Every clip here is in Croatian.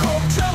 come culture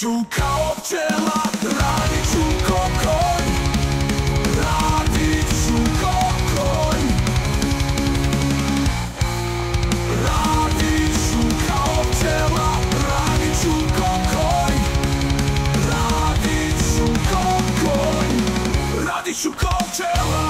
ću kao pčela, radit ću ko konj Radit ću ko konj Radit ću kao pčela, radit ću ko konj Radit ću ko Radit ću ko pčela.